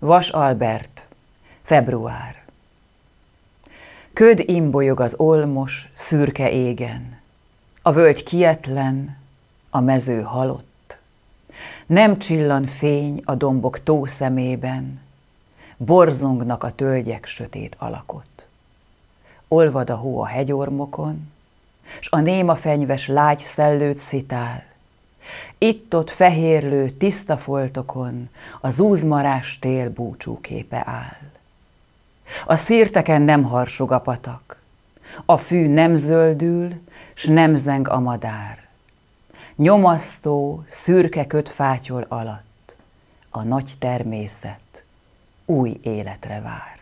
Vas Albert, február. Köd imbolyog az olmos, szürke égen. A völgy kietlen, a mező halott. Nem csillan fény a dombok tó szemében, borzongnak a tölgyek sötét alakot. Olvad a hó a hegyormokon, s a néma fenyves lágy szellőt szitál, itt-ott fehérlő, tiszta foltokon a zúzmarás tél búcsúképe áll. A szírteken nem harsog a patak, a fű nem zöldül, s nem zeng a madár. Nyomasztó, szürke kötfátyol alatt a nagy természet új életre vár.